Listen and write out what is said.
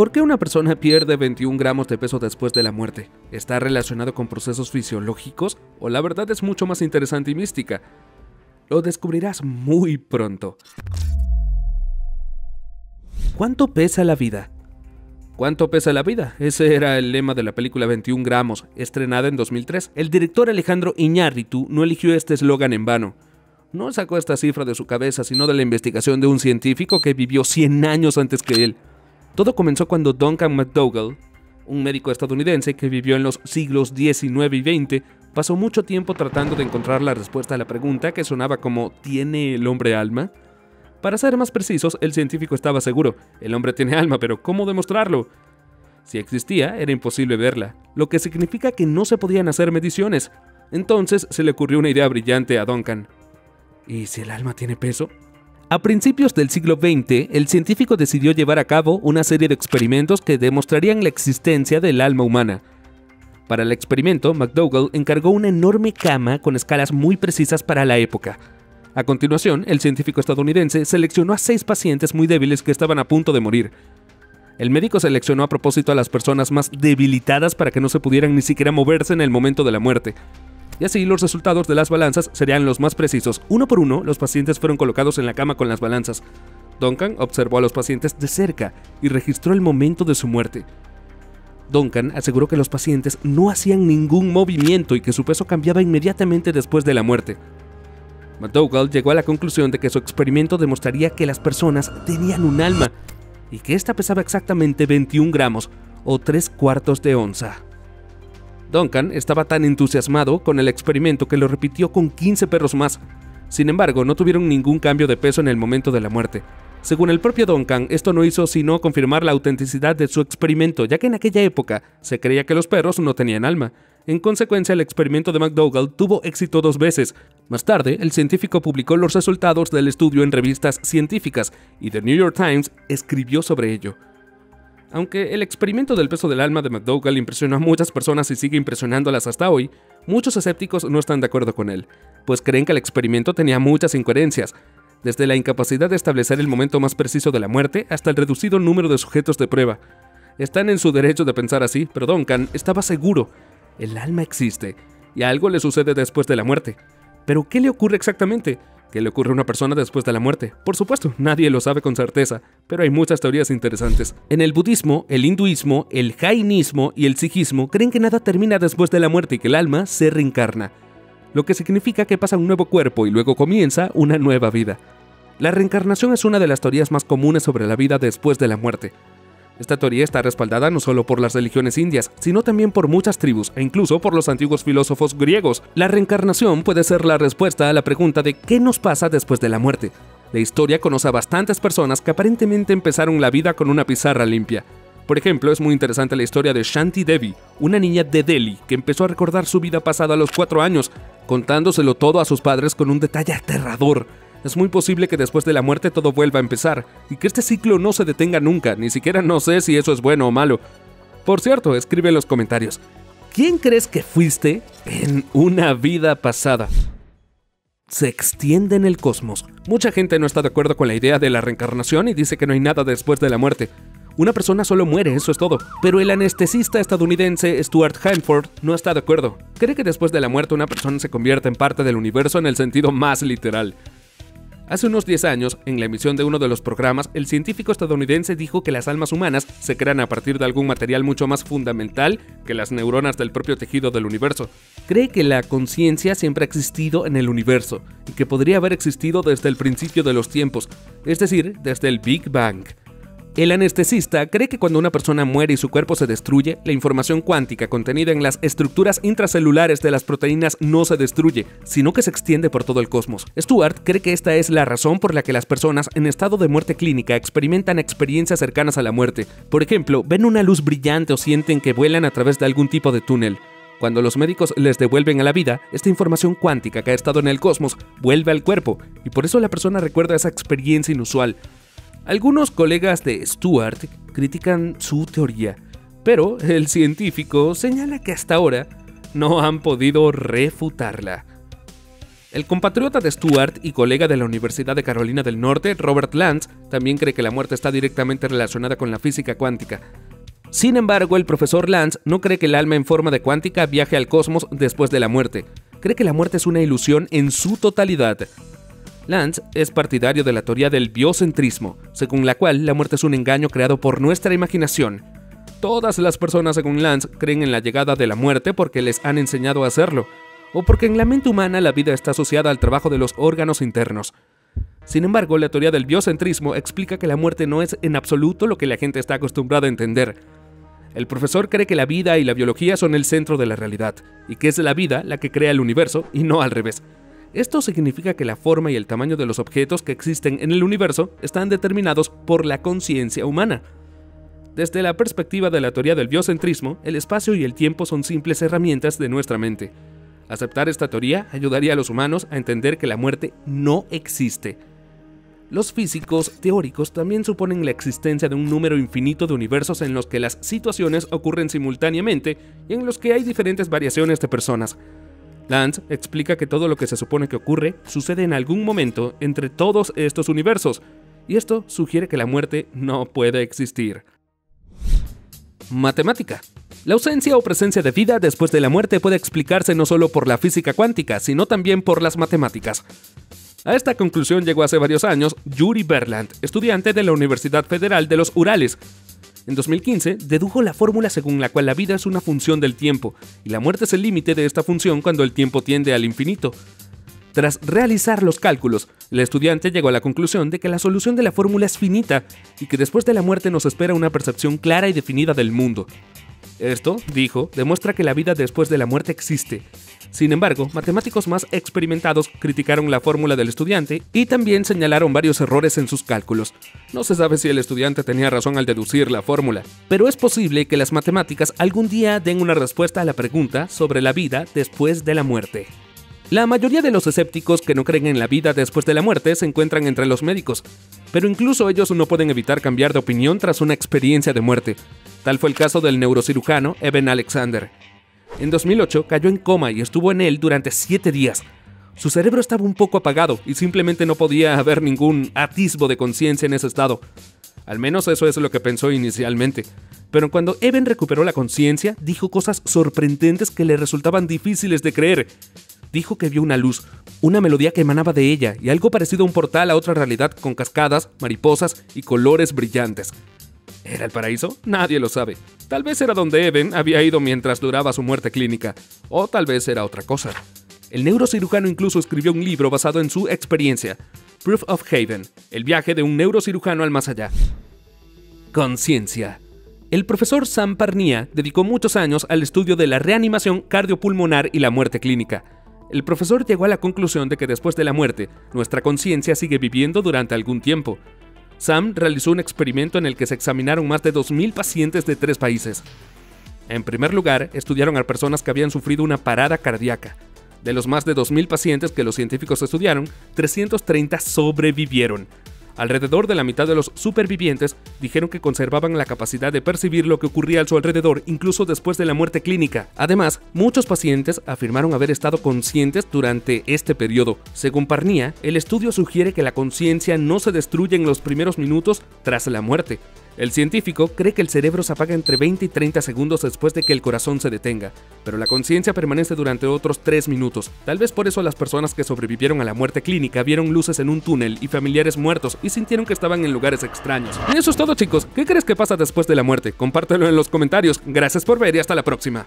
¿Por qué una persona pierde 21 gramos de peso después de la muerte? ¿Está relacionado con procesos fisiológicos o la verdad es mucho más interesante y mística? Lo descubrirás muy pronto. ¿Cuánto pesa la vida? ¿Cuánto pesa la vida? Ese era el lema de la película 21 gramos, estrenada en 2003. El director Alejandro Iñárritu no eligió este eslogan en vano. No sacó esta cifra de su cabeza, sino de la investigación de un científico que vivió 100 años antes que él. Todo comenzó cuando Duncan McDougall, un médico estadounidense que vivió en los siglos XIX y XX, pasó mucho tiempo tratando de encontrar la respuesta a la pregunta que sonaba como ¿tiene el hombre alma? Para ser más precisos, el científico estaba seguro, el hombre tiene alma, pero ¿cómo demostrarlo? Si existía, era imposible verla, lo que significa que no se podían hacer mediciones. Entonces se le ocurrió una idea brillante a Duncan. ¿Y si el alma tiene peso? A principios del siglo XX, el científico decidió llevar a cabo una serie de experimentos que demostrarían la existencia del alma humana. Para el experimento, McDougall encargó una enorme cama con escalas muy precisas para la época. A continuación, el científico estadounidense seleccionó a seis pacientes muy débiles que estaban a punto de morir. El médico seleccionó a propósito a las personas más debilitadas para que no se pudieran ni siquiera moverse en el momento de la muerte. Y así los resultados de las balanzas serían los más precisos. Uno por uno, los pacientes fueron colocados en la cama con las balanzas. Duncan observó a los pacientes de cerca y registró el momento de su muerte. Duncan aseguró que los pacientes no hacían ningún movimiento y que su peso cambiaba inmediatamente después de la muerte. McDougall llegó a la conclusión de que su experimento demostraría que las personas tenían un alma y que ésta pesaba exactamente 21 gramos o 3 cuartos de onza. Duncan estaba tan entusiasmado con el experimento que lo repitió con 15 perros más. Sin embargo, no tuvieron ningún cambio de peso en el momento de la muerte. Según el propio Duncan, esto no hizo sino confirmar la autenticidad de su experimento, ya que en aquella época se creía que los perros no tenían alma. En consecuencia, el experimento de McDougall tuvo éxito dos veces. Más tarde, el científico publicó los resultados del estudio en revistas científicas y The New York Times escribió sobre ello. Aunque el experimento del peso del alma de McDougall impresionó a muchas personas y sigue impresionándolas hasta hoy, muchos escépticos no están de acuerdo con él, pues creen que el experimento tenía muchas incoherencias, desde la incapacidad de establecer el momento más preciso de la muerte hasta el reducido número de sujetos de prueba. Están en su derecho de pensar así, pero Duncan estaba seguro el alma existe y algo le sucede después de la muerte. Pero ¿qué le ocurre exactamente? ¿Qué le ocurre a una persona después de la muerte? Por supuesto, nadie lo sabe con certeza, pero hay muchas teorías interesantes. En el budismo, el hinduismo, el jainismo y el sijismo creen que nada termina después de la muerte y que el alma se reencarna, lo que significa que pasa un nuevo cuerpo y luego comienza una nueva vida. La reencarnación es una de las teorías más comunes sobre la vida después de la muerte. Esta teoría está respaldada no solo por las religiones indias, sino también por muchas tribus e incluso por los antiguos filósofos griegos. La reencarnación puede ser la respuesta a la pregunta de qué nos pasa después de la muerte. La historia conoce a bastantes personas que aparentemente empezaron la vida con una pizarra limpia. Por ejemplo, es muy interesante la historia de Shanti Devi, una niña de Delhi que empezó a recordar su vida pasada a los cuatro años, contándoselo todo a sus padres con un detalle aterrador es muy posible que después de la muerte todo vuelva a empezar y que este ciclo no se detenga nunca, ni siquiera no sé si eso es bueno o malo. Por cierto, escribe en los comentarios, ¿quién crees que fuiste en una vida pasada? Se extiende en el cosmos. Mucha gente no está de acuerdo con la idea de la reencarnación y dice que no hay nada después de la muerte. Una persona solo muere, eso es todo. Pero el anestesista estadounidense Stuart Hanford no está de acuerdo. Cree que después de la muerte una persona se convierte en parte del universo en el sentido más literal. Hace unos 10 años, en la emisión de uno de los programas, el científico estadounidense dijo que las almas humanas se crean a partir de algún material mucho más fundamental que las neuronas del propio tejido del universo. Cree que la conciencia siempre ha existido en el universo y que podría haber existido desde el principio de los tiempos, es decir, desde el Big Bang. El anestesista cree que cuando una persona muere y su cuerpo se destruye, la información cuántica contenida en las estructuras intracelulares de las proteínas no se destruye, sino que se extiende por todo el cosmos. Stuart cree que esta es la razón por la que las personas en estado de muerte clínica experimentan experiencias cercanas a la muerte. Por ejemplo, ven una luz brillante o sienten que vuelan a través de algún tipo de túnel. Cuando los médicos les devuelven a la vida, esta información cuántica que ha estado en el cosmos vuelve al cuerpo, y por eso la persona recuerda esa experiencia inusual. Algunos colegas de Stuart critican su teoría, pero el científico señala que hasta ahora no han podido refutarla. El compatriota de Stuart y colega de la Universidad de Carolina del Norte, Robert Lance, también cree que la muerte está directamente relacionada con la física cuántica. Sin embargo, el profesor Lance no cree que el alma en forma de cuántica viaje al cosmos después de la muerte. Cree que la muerte es una ilusión en su totalidad. Lance es partidario de la teoría del biocentrismo, según la cual la muerte es un engaño creado por nuestra imaginación. Todas las personas, según Lance, creen en la llegada de la muerte porque les han enseñado a hacerlo, o porque en la mente humana la vida está asociada al trabajo de los órganos internos. Sin embargo, la teoría del biocentrismo explica que la muerte no es en absoluto lo que la gente está acostumbrada a entender. El profesor cree que la vida y la biología son el centro de la realidad, y que es la vida la que crea el universo y no al revés. Esto significa que la forma y el tamaño de los objetos que existen en el universo están determinados por la conciencia humana. Desde la perspectiva de la teoría del biocentrismo, el espacio y el tiempo son simples herramientas de nuestra mente. Aceptar esta teoría ayudaría a los humanos a entender que la muerte no existe. Los físicos teóricos también suponen la existencia de un número infinito de universos en los que las situaciones ocurren simultáneamente y en los que hay diferentes variaciones de personas. Lance explica que todo lo que se supone que ocurre sucede en algún momento entre todos estos universos, y esto sugiere que la muerte no puede existir. Matemática. La ausencia o presencia de vida después de la muerte puede explicarse no solo por la física cuántica, sino también por las matemáticas. A esta conclusión llegó hace varios años Yuri Berland, estudiante de la Universidad Federal de los Urales. En 2015, dedujo la fórmula según la cual la vida es una función del tiempo, y la muerte es el límite de esta función cuando el tiempo tiende al infinito. Tras realizar los cálculos, el estudiante llegó a la conclusión de que la solución de la fórmula es finita y que después de la muerte nos espera una percepción clara y definida del mundo. Esto, dijo, demuestra que la vida después de la muerte existe. Sin embargo, matemáticos más experimentados criticaron la fórmula del estudiante y también señalaron varios errores en sus cálculos. No se sabe si el estudiante tenía razón al deducir la fórmula, pero es posible que las matemáticas algún día den una respuesta a la pregunta sobre la vida después de la muerte. La mayoría de los escépticos que no creen en la vida después de la muerte se encuentran entre los médicos, pero incluso ellos no pueden evitar cambiar de opinión tras una experiencia de muerte. Tal fue el caso del neurocirujano Evan Alexander. En 2008 cayó en coma y estuvo en él durante 7 días. Su cerebro estaba un poco apagado y simplemente no podía haber ningún atisbo de conciencia en ese estado. Al menos eso es lo que pensó inicialmente. Pero cuando Evan recuperó la conciencia, dijo cosas sorprendentes que le resultaban difíciles de creer dijo que vio una luz, una melodía que emanaba de ella y algo parecido a un portal a otra realidad con cascadas, mariposas y colores brillantes. ¿Era el paraíso? Nadie lo sabe. Tal vez era donde Evan había ido mientras duraba su muerte clínica, o tal vez era otra cosa. El neurocirujano incluso escribió un libro basado en su experiencia, Proof of Haven, el viaje de un neurocirujano al más allá. Conciencia. El profesor Sam Parnia dedicó muchos años al estudio de la reanimación cardiopulmonar y la muerte clínica el profesor llegó a la conclusión de que después de la muerte, nuestra conciencia sigue viviendo durante algún tiempo. Sam realizó un experimento en el que se examinaron más de 2.000 pacientes de tres países. En primer lugar, estudiaron a personas que habían sufrido una parada cardíaca. De los más de 2.000 pacientes que los científicos estudiaron, 330 sobrevivieron, Alrededor de la mitad de los supervivientes dijeron que conservaban la capacidad de percibir lo que ocurría a su alrededor incluso después de la muerte clínica. Además, muchos pacientes afirmaron haber estado conscientes durante este periodo. Según Parnia, el estudio sugiere que la conciencia no se destruye en los primeros minutos tras la muerte, el científico cree que el cerebro se apaga entre 20 y 30 segundos después de que el corazón se detenga, pero la conciencia permanece durante otros 3 minutos. Tal vez por eso las personas que sobrevivieron a la muerte clínica vieron luces en un túnel y familiares muertos y sintieron que estaban en lugares extraños. Y eso es todo chicos, ¿qué crees que pasa después de la muerte? Compártelo en los comentarios, gracias por ver y hasta la próxima.